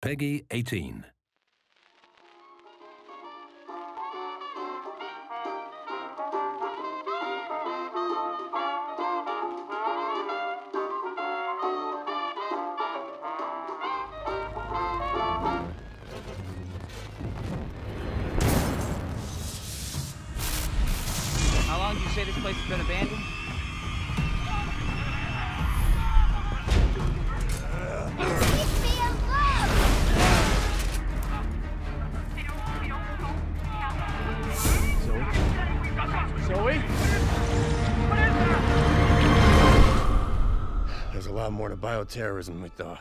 Peggy 18. How long do you say this place has been abandoned? There's a lot more to bioterrorism than we thought.